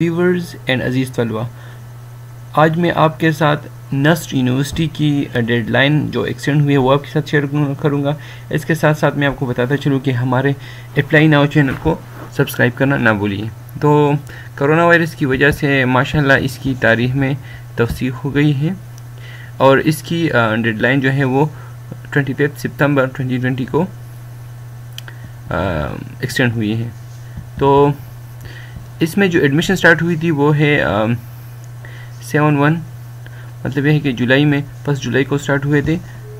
Viewers and अज़ीज़ तलबा आज मैं आपके साथ नस्ट यूनिवर्सिटी की डेडलाइन जो एक्सटेंड हुई है, वो आपके साथ शेयर करूँगा। इसके साथ साथ मैं आपको बताता चलूँ कि हमारे अप्लाई नाउ चैनल को सब्सक्राइब करना ना भूलिए। तो करोना वायरस की वजह से माशाल्लाह इसकी तारीख में तफसी हो गई है और इसकी डेडलाइन जो है वो ट्वेंटी सितंबर 2020 को एक्सटेंड हुई है। तो इसमें जो एडमिशन स्टार्ट हुई थी वो है सेवन वन मतलब यह है कि जुलाई में फ़र्स्ट जुलाई को स्टार्ट हुए थे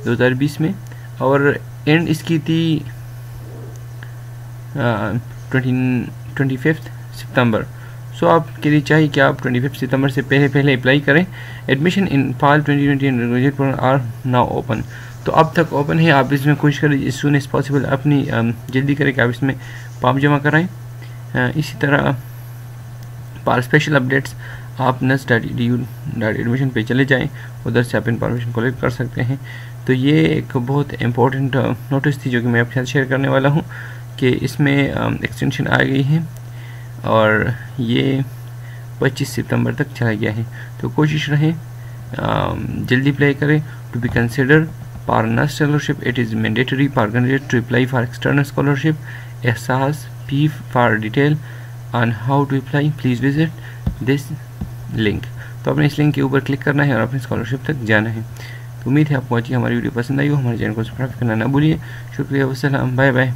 2020 में, और एंड इसकी थी ट्वेंटी ट्वेंटी फिफ्थ सितंबर सो आपके लिए चाहिए कि आप ट्वेंटी फिफ्थ सितंबर से पहले पहले अप्लाई करें। Admission in fall twenty twenty are now open तो अब तक ओपन है, आप इसमें कोशिश करें इस सुन एज पॉसिबल अपनी जल्दी करें कि आप इसमें फॉर्म जमा कराएँ। इसी तरह पार स्पेशल अपडेट्स आप नस डॉट डी यू एडमिशन पर चले जाएँ, उधर से आप इन्फॉर्मेशन कलेक्ट कर सकते हैं। तो ये एक बहुत इंपॉर्टेंट नोटिस थी जो कि मैं आपके साथ शेयर करने वाला हूँ कि इसमें एक्सटेंशन आ गई है और ये 25 सितंबर तक चला गया है। तो कोशिश रहें जल्दी अप्लाई करें। To be consider for nurse scholarship it is mandatory for candidate to apply for external scholarship Ehsaas P for detail on how to apply please visit this link तो आपने इस लिंक के ऊपर क्लिक करना है और अपनी स्कॉलरशिप तक जाना है। तो उम्मीद है आपको अच्छी हमारी वीडियो पसंद आई हो। हमारे चैनल को सब्सक्राइब करना ना भूलिए। शुक्रिया वसलम बाय बाय